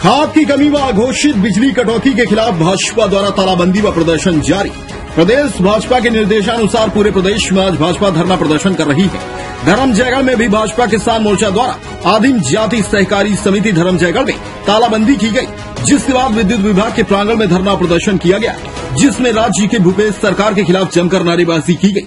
खाद की कमी व अघोषित बिजली कटौती के खिलाफ भाजपा द्वारा तालाबंदी व प्रदर्शन जारी। प्रदेश भाजपा के निर्देशानुसार पूरे प्रदेश में आज भाजपा धरना प्रदर्शन कर रही है। धर्म जयगढ़ में भी भाजपा किसान मोर्चा द्वारा आदिम जाति सहकारी समिति धर्म जयगढ़ में तालाबंदी की गई जिसके बाद विद्युत विभाग के प्रांगण में धरना प्रदर्शन किया गया, जिसमें राज्य के भूपेश सरकार के खिलाफ जमकर नारेबाजी की गई